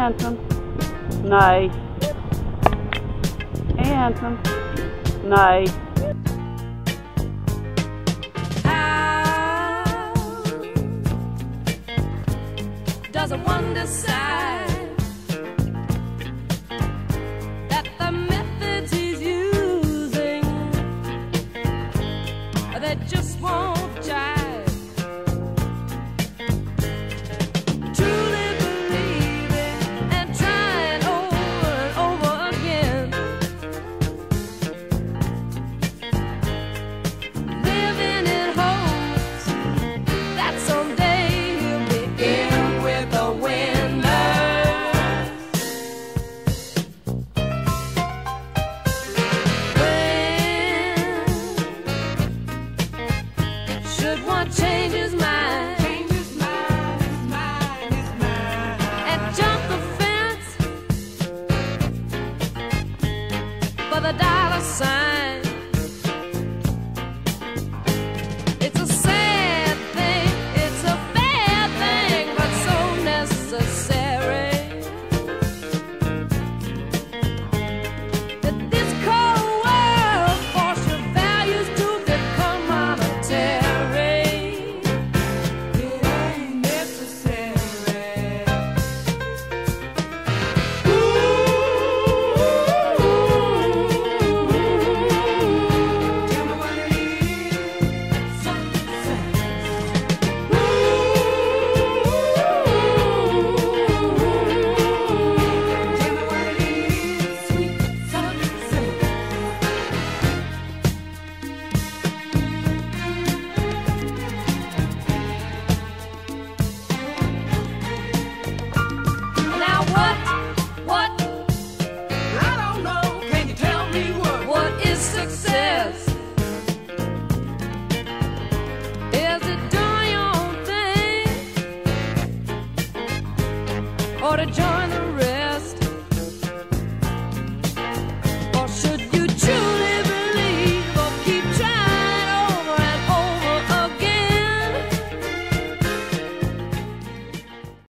Anthem. Nice. Anthem. Nice. Does a one decide that the methods he's using that just won't a dollar sign. or to join the rest.